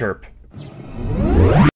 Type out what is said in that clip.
chirp.